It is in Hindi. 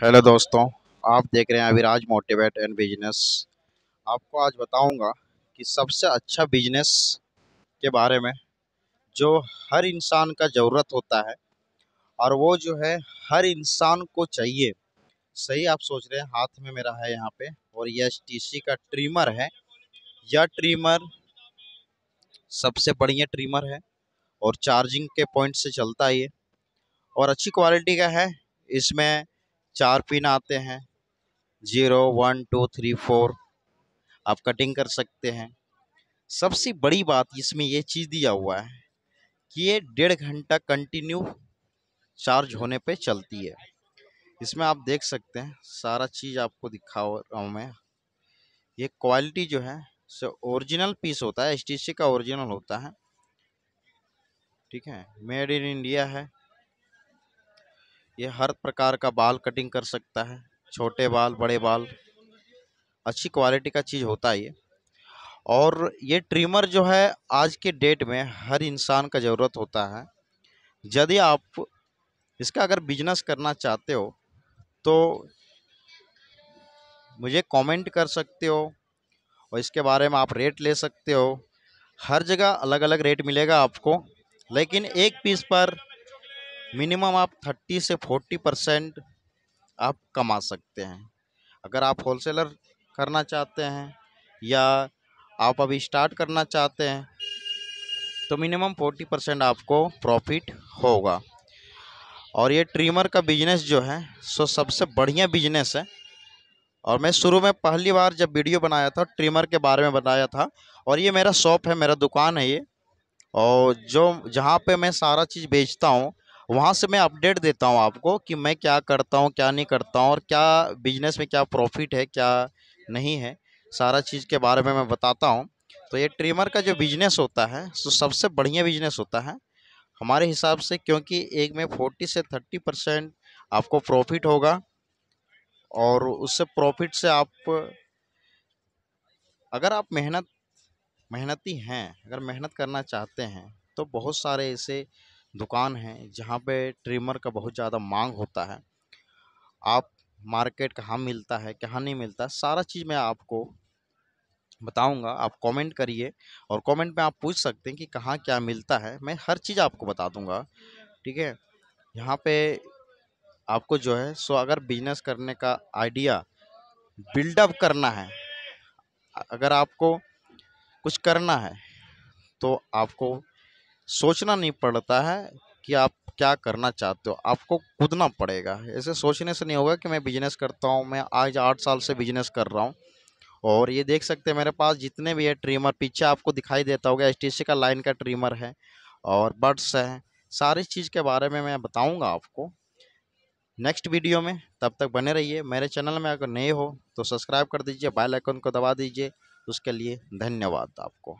हेलो दोस्तों, आप देख रहे हैं अविराज मोटिवेट एंड बिज़नेस आपको आज बताऊँगा कि सबसे अच्छा बिज़नेस के बारे में जो हर इंसान का ज़रूरत होता है और वो जो है हर इंसान को चाहिए, सही आप सोच रहे हैं, हाथ में मेरा है यहाँ पे और ये एसटीसी का ट्रिमर है। यह ट्रिमर सबसे बढ़िया ट्रिमर है और चार्जिंग के पॉइंट से चलता ये और अच्छी क्वालिटी का है। इसमें चार पिन आते हैं। Zero, one, two, three, four. आप कटिंग कर सकते हैं। सबसे बड़ी बात इसमें ये चीज़ दिया हुआ है कि ये डेढ़ घंटा कंटिन्यू चार्ज होने पे चलती है। इसमें आप देख सकते हैं, सारा चीज़ आपको दिखा रहा हूँ मैं। ये क्वालिटी जो है, सो ओरिजिनल पीस होता है एस का ओरिजिनल होता है। ठीक है, मेड इन इंडिया है। ये हर प्रकार का बाल कटिंग कर सकता है, छोटे बाल, बड़े बाल। अच्छी क्वालिटी का चीज़ होता है ये। और ये ट्रिमर जो है, आज के डेट में हर इंसान का ज़रूरत होता है। यदि आप इसका अगर बिज़नेस करना चाहते हो तो मुझे कमेंट कर सकते हो और इसके बारे में आप रेट ले सकते हो। हर जगह अलग अलग रेट मिलेगा आपको, लेकिन एक पीस पर मिनिमम आप थर्टी से फोर्टी परसेंट आप कमा सकते हैं। अगर आप होलसेलर करना चाहते हैं या आप अभी स्टार्ट करना चाहते हैं तो मिनिमम फोर्टी परसेंट आपको प्रॉफिट होगा। और ये ट्रिमर का बिज़नेस जो है, सो सबसे बढ़िया बिज़नेस है। और मैं शुरू में पहली बार जब वीडियो बनाया था, ट्रिमर के बारे में बताया था, और ये मेरा शॉप है, मेरा दुकान है ये। और जो, जहाँ पे मैं सारा चीज़ बेचता हूँ वहाँ से मैं अपडेट देता हूँ आपको कि मैं क्या करता हूँ, क्या नहीं करता हूँ और क्या बिज़नेस में क्या प्रॉफिट है, क्या नहीं है, सारा चीज़ के बारे में मैं बताता हूँ। तो ये ट्रिमर का जो बिज़नेस होता है तो सबसे बढ़िया बिज़नेस होता है हमारे हिसाब से क्योंकि एक में फोर्टी से थर्टी परसेंट आपको प्रॉफिट होगा और उससे प्रॉफिट से आप, अगर आप मेहनत, मेहनती हैं, अगर मेहनत करना चाहते हैं तो बहुत सारे ऐसे दुकान है, जहाँ पे ट्रिमर का बहुत ज़्यादा मांग होता है। आप मार्केट कहाँ मिलता है, कहाँ नहीं मिलता, सारा चीज़ मैं आपको बताऊँगा। आप कमेंट करिए और कमेंट में आप पूछ सकते हैं कि कहाँ क्या मिलता है। मैं हर चीज़ आपको बता दूँगा, ठीक है? यहाँ पे आपको जो है, सो अगर बिज़नेस करने का आइडिया बिल्डअप करना है, अगर आपको कुछ करना है तो आपको सोचना नहीं पड़ता है कि आप क्या करना चाहते हो। आपको कूदना पड़ेगा। ऐसे सोचने से नहीं होगा कि मैं बिज़नेस करता हूँ, मैं आज आठ साल से बिज़नेस कर रहा हूँ। और ये देख सकते हैं मेरे पास जितने भी है ट्रिमर पीछे आपको दिखाई देता होगा एस का लाइन का ट्रिमर है और बर्ड्स है। सारी चीज़ के बारे में मैं बताऊँगा आपको। नेक्स्ट वीडियो में, तब तक बने रहिए। मेरे चैनल में अगर नए हो तो सब्सक्राइब कर दीजिए बेल आइकन को दबा दीजिए। उसके लिए धन्यवाद आपको।